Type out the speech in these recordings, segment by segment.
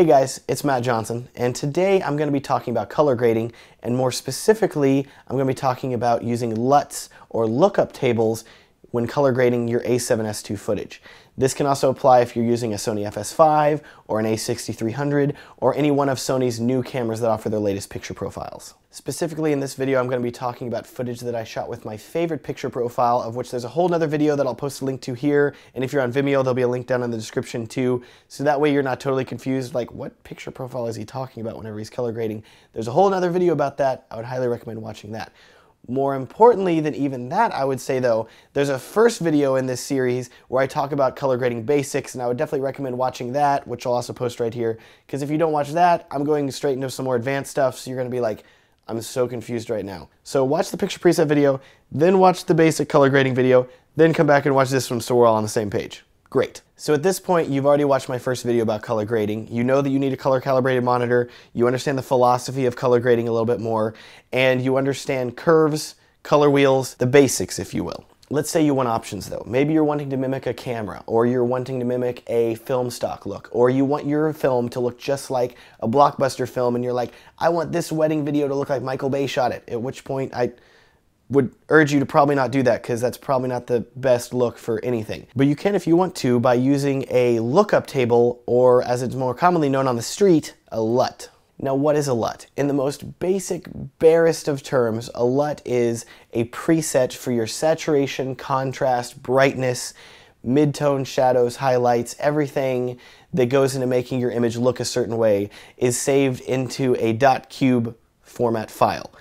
Hey guys, it's Matt Johnson, and today I'm going to be talking about color grading, and more specifically, I'm going to be talking about using LUTs or lookup tables when color grading your a7S II footage. This can also apply if you're using a Sony FS5 or an a6300 or any one of Sony's new cameras that offer their latest picture profiles. Specifically in this video I'm going to be talking about footage that I shot with my favorite picture profile of which there's a whole nother video that I'll post a link to here and if you're on Vimeo there'll be a link down in the description too so that way you're not totally confused like what picture profile is he talking about whenever he's color grading. There's a whole nother video about that. I would highly recommend watching that. More importantly than even that, I would say though, there's a first video in this series where I talk about color grading basics, and I would definitely recommend watching that, which I'll also post right here, because if you don't watch that, I'm going straight into some more advanced stuff, so you're gonna be like, I'm so confused right now. So watch the picture preset video, then watch the basic color grading video, then come back and watch this one so we're all on the same page. Great. So at this point, you've already watched my first video about color grading. You know that you need a color calibrated monitor, you understand the philosophy of color grading a little bit more, and you understand curves, color wheels, the basics, if you will. Let's say you want options though. Maybe you're wanting to mimic a camera, or you're wanting to mimic a film stock look, or you want your film to look just like a blockbuster film, and you're like, I want this wedding video to look like Michael Bay shot it. At which point, I would urge you to probably not do that because that's probably not the best look for anything. But you can if you want to by using a lookup table or as it's more commonly known on the street, a LUT. Now what is a LUT? In the most basic, barest of terms, a LUT is a preset for your saturation, contrast, brightness, midtone, shadows, highlights, everything that goes into making your image look a certain way is saved into a dot .cube format file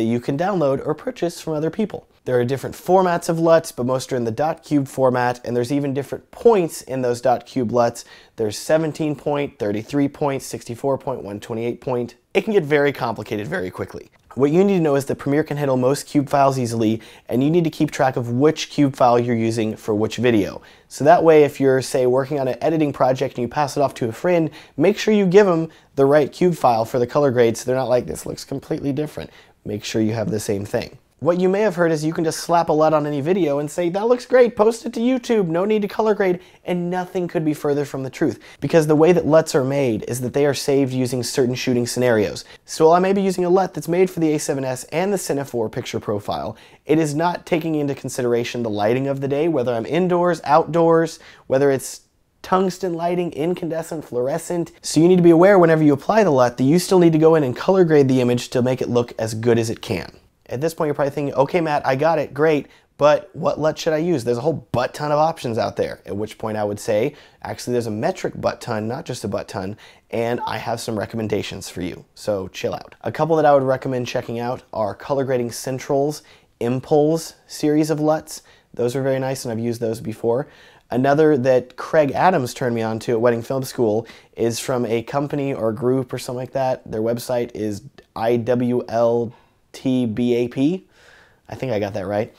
that you can download or purchase from other people. There are different formats of LUTs, but most are in the dot .cube format, and there's even different points in those dot .cube LUTs. There's 17 point, 33 point, 64 point, 128 point. It can get very complicated very quickly. What you need to know is that Premiere can handle most cube files easily, and you need to keep track of which cube file you're using for which video. So that way, if you're, say, working on an editing project and you pass it off to a friend, make sure you give them the right cube file for the color grade so they're not like, this looks completely different make sure you have the same thing. What you may have heard is you can just slap a LUT on any video and say, that looks great, post it to YouTube, no need to color grade, and nothing could be further from the truth. Because the way that LUTs are made is that they are saved using certain shooting scenarios. So while I may be using a LUT that's made for the a7S and the Cine 4 picture profile, it is not taking into consideration the lighting of the day, whether I'm indoors, outdoors, whether it's tungsten lighting, incandescent, fluorescent. So you need to be aware whenever you apply the LUT that you still need to go in and color grade the image to make it look as good as it can. At this point, you're probably thinking, okay, Matt, I got it, great, but what LUT should I use? There's a whole butt ton of options out there, at which point I would say, actually there's a metric butt ton, not just a butt ton, and I have some recommendations for you, so chill out. A couple that I would recommend checking out are Color Grading Central's Impulse series of LUTs. Those are very nice and I've used those before. Another that Craig Adams turned me on to at Wedding Film School is from a company or group or something like that. Their website is IWLTBAP. I think I got that right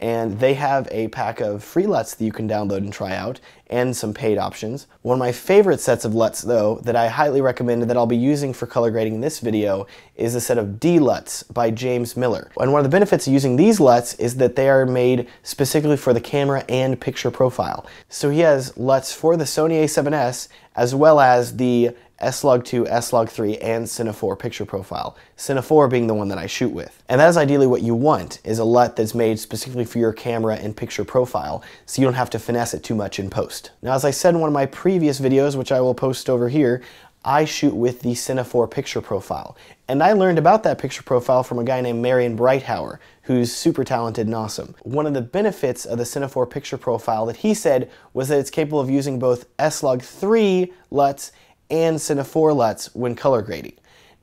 and they have a pack of free LUTs that you can download and try out, and some paid options. One of my favorite sets of LUTs, though, that I highly recommend that I'll be using for color grading in this video is a set of D-LUTs by James Miller. And one of the benefits of using these LUTs is that they are made specifically for the camera and picture profile. So he has LUTs for the Sony a7S as well as the S-Log2, S-Log3, and Cine 4 picture profile. Cine 4 being the one that I shoot with. And that is ideally what you want, is a LUT that's made specifically for your camera and picture profile, so you don't have to finesse it too much in post. Now as I said in one of my previous videos, which I will post over here, I shoot with the Cine 4 picture profile. And I learned about that picture profile from a guy named Marion Breithauer, who's super talented and awesome. One of the benefits of the Cine 4 picture profile that he said was that it's capable of using both S-Log3 LUTs and Cine 4 LUTs when color grading.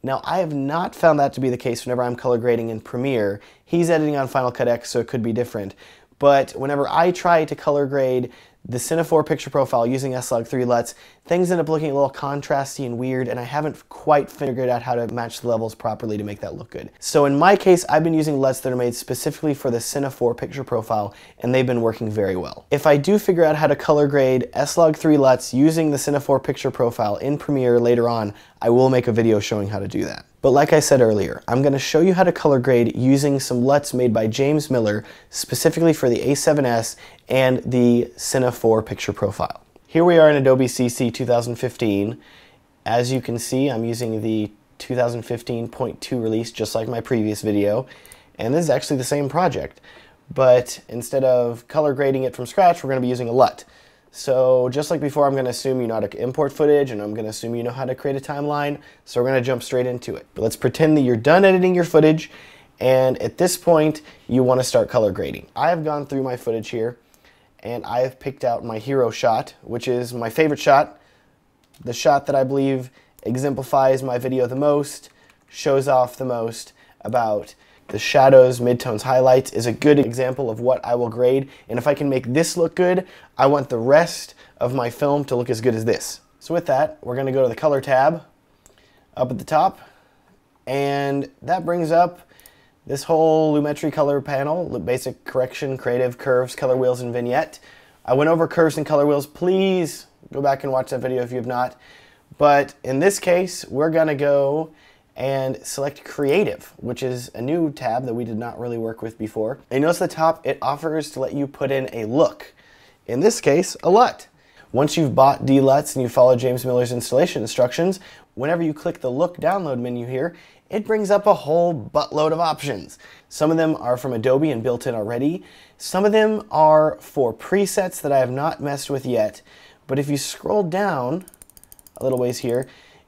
Now, I have not found that to be the case whenever I'm color grading in Premiere. He's editing on Final Cut X, so it could be different. But whenever I try to color grade the Cine 4 picture profile using S-Log3 LUTs, things end up looking a little contrasty and weird, and I haven't quite figured out how to match the levels properly to make that look good. So in my case, I've been using LUTs that are made specifically for the Cine 4 picture profile, and they've been working very well. If I do figure out how to color grade S-Log3 LUTs using the Cine 4 picture profile in Premiere later on, I will make a video showing how to do that. But like I said earlier, I'm going to show you how to color grade using some LUTs made by James Miller specifically for the a7S and the Cine 4 picture profile. Here we are in Adobe CC 2015 As you can see, I'm using the 2015.2 release just like my previous video. And this is actually the same project. But instead of color grading it from scratch, we're going to be using a LUT. So just like before, I'm going to assume you know how to import footage and I'm going to assume you know how to create a timeline. So we're going to jump straight into it. But let's pretend that you're done editing your footage and at this point, you want to start color grading. I have gone through my footage here and I have picked out my hero shot, which is my favorite shot, the shot that I believe exemplifies my video the most, shows off the most about the shadows, midtones, highlights is a good example of what I will grade. And if I can make this look good, I want the rest of my film to look as good as this. So with that, we're gonna go to the color tab up at the top. And that brings up this whole Lumetri color panel, basic correction, creative, curves, color wheels, and vignette. I went over curves and color wheels. Please go back and watch that video if you have not. But in this case, we're gonna go and select Creative, which is a new tab that we did not really work with before. And notice at the top, it offers to let you put in a look. In this case, a LUT. Once you've bought DLUTs and you follow James Miller's installation instructions, whenever you click the Look download menu here, it brings up a whole buttload of options. Some of them are from Adobe and built in already. Some of them are for presets that I have not messed with yet. But if you scroll down a little ways here,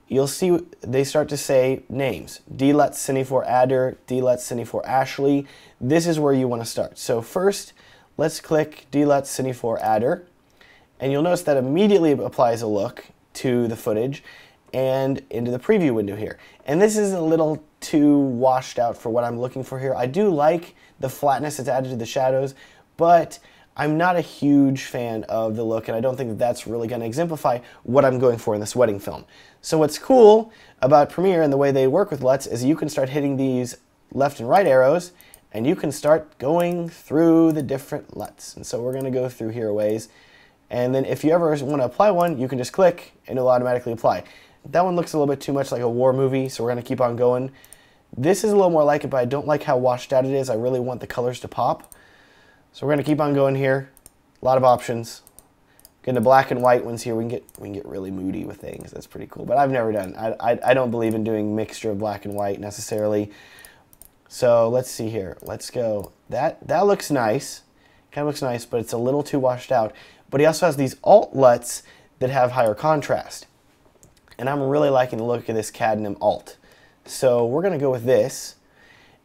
you'll see they start to say names. DLUT Cine 4 Adder, DLUT Cine 4 Ashley. This is where you want to start. So first, let's click DLUT Cine 4 Adder. And you'll notice that immediately applies a look to the footage and into the preview window here. And this is a little too washed out for what I'm looking for here. I do like the flatness that's added to the shadows, but I'm not a huge fan of the look and I don't think that that's really going to exemplify what I'm going for in this wedding film. So what's cool about Premiere and the way they work with LUTs is you can start hitting these left and right arrows and you can start going through the different LUTs. And so we're going to go through here ways. And then if you ever want to apply one, you can just click and it'll automatically apply. That one looks a little bit too much like a war movie, so we're going to keep on going. This is a little more like it, but I don't like how washed out it is. I really want the colors to pop. So we're to keep on going here. A lot of options. Get the black and white ones here. We can get we can get really moody with things. That's pretty cool. But I've never done. I, I, I don't believe in doing mixture of black and white necessarily. So let's see here. Let's go. That that looks nice. Kind of looks nice, but it's a little too washed out. But he also has these alt LUTs that have higher contrast. And I'm really liking the look of this cadmium alt. So we're to go with this.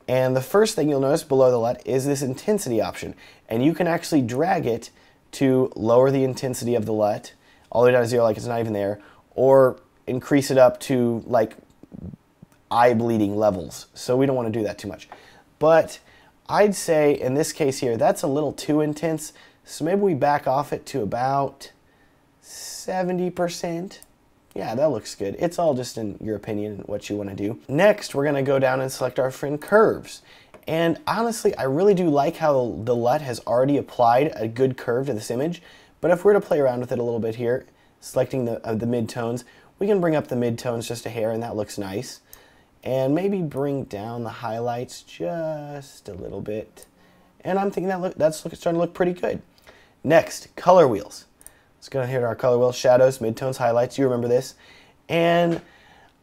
And the first thing you'll notice below the LUT is this intensity option. And you can actually drag it to lower the intensity of the LUT all the way down to zero like it's not even there, or increase it up to like eye bleeding levels. So we don't want to do that too much. But I'd say in this case here, that's a little too intense. So maybe we back off it to about 70%. Yeah, that looks good. It's all just in your opinion what you want to do. Next, we're going to go down and select our friend curves. And honestly, I really do like how the LUT has already applied a good curve to this image. But if we're to play around with it a little bit here, selecting the, uh, the midtones, we can bring up the midtones just a hair and that looks nice. And maybe bring down the highlights just a little bit. And I'm thinking that look, that's starting to look pretty good. Next, color wheels. Let's go here to our color wheel, shadows, midtones, highlights. You remember this. And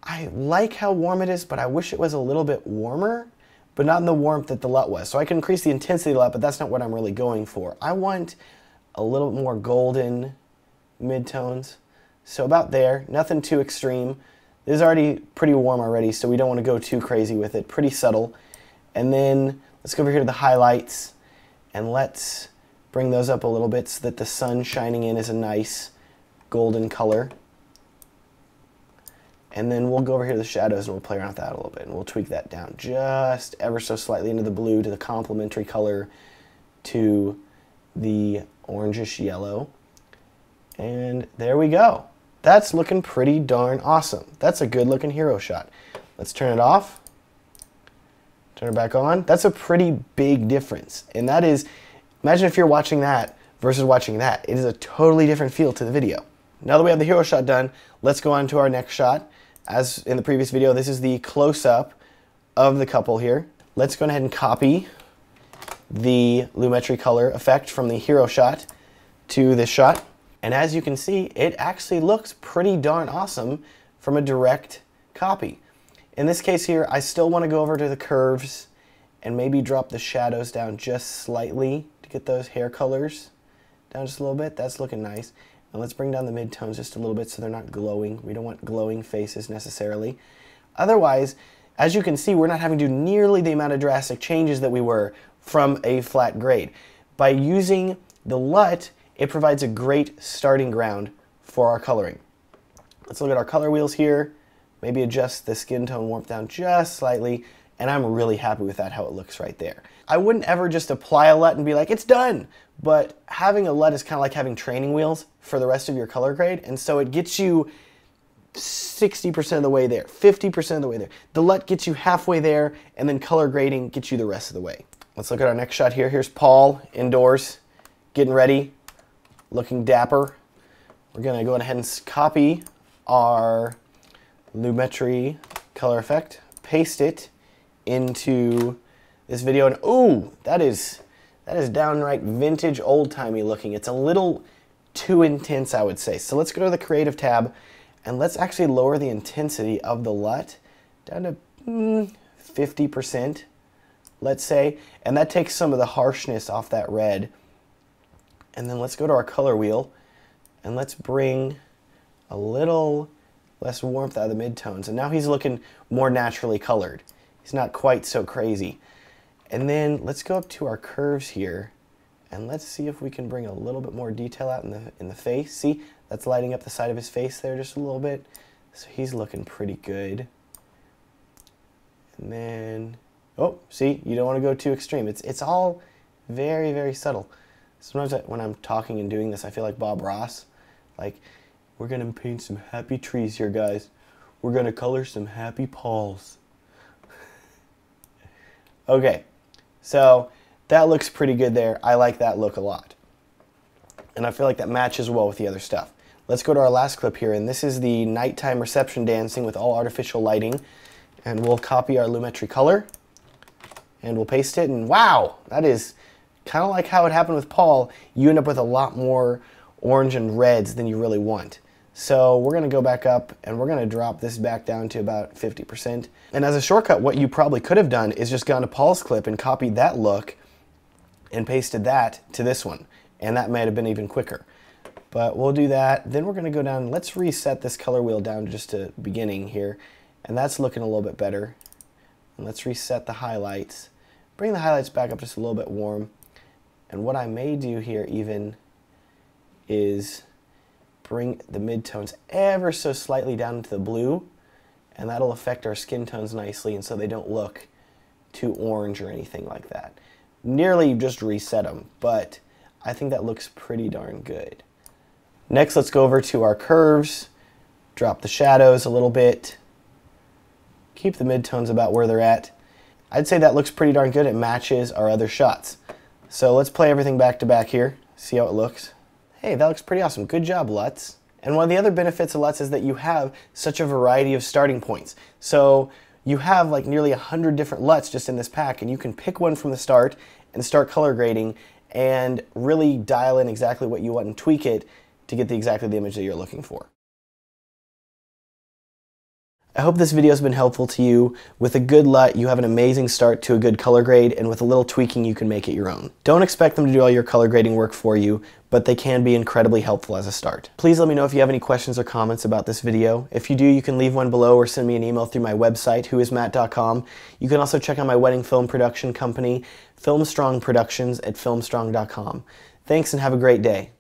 I like how warm it is, but I wish it was a little bit warmer, but not in the warmth that the LUT was. So I can increase the intensity a lot, but that's not what I'm really going for. I want a little more golden midtones. So about there, nothing too extreme. This is already pretty warm already, so we don't want to go too crazy with it. Pretty subtle. And then let's go over here to the highlights, and let's Bring those up a little bit so that the sun shining in is a nice golden color. And then we'll go over here to the shadows and we'll play around with that a little bit. And we'll tweak that down just ever so slightly into the blue to the complementary color to the orangish yellow. And there we go. That's looking pretty darn awesome. That's a good looking hero shot. Let's turn it off. Turn it back on. That's a pretty big difference. And that is Imagine if you're watching that versus watching that. It is a totally different feel to the video. Now that we have the hero shot done, let's go on to our next shot. As in the previous video, this is the close-up of the couple here. Let's go ahead and copy the Lumetri color effect from the hero shot to this shot. And as you can see, it actually looks pretty darn awesome from a direct copy. In this case here, I still want to go over to the curves and maybe drop the shadows down just slightly get those hair colors down just a little bit. That's looking nice. And let's bring down the midtones just a little bit so they're not glowing. We don't want glowing faces necessarily. Otherwise, as you can see, we're not having to do nearly the amount of drastic changes that we were from a flat grade. By using the LUT, it provides a great starting ground for our coloring. Let's look at our color wheels here. Maybe adjust the skin tone warmth down just slightly and I'm really happy with that, how it looks right there. I wouldn't ever just apply a LUT and be like, it's done. But having a LUT is kind of like having training wheels for the rest of your color grade. And so it gets you 60% of the way there, 50% of the way there. The LUT gets you halfway there, and then color grading gets you the rest of the way. Let's look at our next shot here. Here's Paul indoors, getting ready, looking dapper. We're gonna go ahead and copy our Lumetri color effect, paste it, into this video and ooh, that is that is downright vintage old-timey looking. It's a little too intense, I would say. So let's go to the creative tab and let's actually lower the intensity of the LUT down to mm, 50%, let's say. And that takes some of the harshness off that red. And then let's go to our color wheel and let's bring a little less warmth out of the midtones. And now he's looking more naturally colored. He's not quite so crazy. And then let's go up to our curves here and let's see if we can bring a little bit more detail out in the, in the face. See, that's lighting up the side of his face there just a little bit. So he's looking pretty good. And then, oh, see, you don't want to go too extreme. It's, it's all very, very subtle. Sometimes I, when I'm talking and doing this, I feel like Bob Ross. Like, we're going to paint some happy trees here, guys. We're going to color some happy Pauls. Okay, so that looks pretty good there. I like that look a lot. And I feel like that matches well with the other stuff. Let's go to our last clip here, and this is the nighttime reception dancing with all artificial lighting. And we'll copy our Lumetri color, and we'll paste it, and wow, that is kind of like how it happened with Paul. You end up with a lot more orange and reds than you really want. So we're going to go back up and we're going to drop this back down to about 50%. And as a shortcut, what you probably could have done is just gone to Paul's clip and copied that look and pasted that to this one. And that might have been even quicker. But we'll do that. Then we're going to go down. Let's reset this color wheel down just to beginning here. And that's looking a little bit better. And let's reset the highlights. Bring the highlights back up just a little bit warm. And what I may do here even is bring the midtones ever so slightly down into the blue and that'll affect our skin tones nicely and so they don't look too orange or anything like that. Nearly just reset them, but I think that looks pretty darn good. Next, let's go over to our curves, drop the shadows a little bit, keep the midtones about where they're at. I'd say that looks pretty darn good. It matches our other shots. So let's play everything back to back here, see how it looks hey, that looks pretty awesome. Good job, LUTs. And one of the other benefits of LUTs is that you have such a variety of starting points. So you have like nearly 100 different LUTs just in this pack, and you can pick one from the start and start color grading and really dial in exactly what you want and tweak it to get the exactly the image that you're looking for. I hope this video has been helpful to you. With a good LUT, you have an amazing start to a good color grade, and with a little tweaking, you can make it your own. Don't expect them to do all your color grading work for you, but they can be incredibly helpful as a start. Please let me know if you have any questions or comments about this video. If you do, you can leave one below or send me an email through my website, whoismatt.com. You can also check out my wedding film production company, Filmstrong Productions at filmstrong.com. Thanks and have a great day.